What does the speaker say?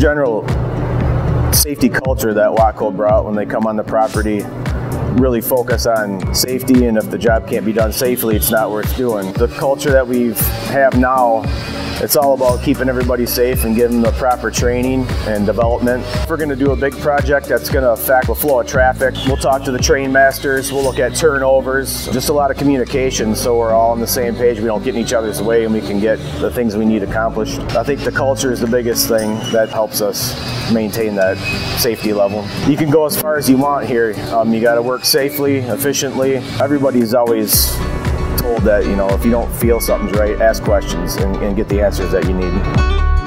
general safety culture that Watco brought when they come on the property really focus on safety and if the job can't be done safely it's not worth doing. The culture that we have now it's all about keeping everybody safe and giving them the proper training and development. If we're going to do a big project that's going to affect the flow of traffic, we'll talk to the train masters, we'll look at turnovers, just a lot of communication so we're all on the same page, we don't get in each other's way and we can get the things we need accomplished. I think the culture is the biggest thing that helps us maintain that safety level. You can go as far as you want here. Um, you got to work safely, efficiently. Everybody's always told that, you know, if you don't feel something's right, ask questions and, and get the answers that you need.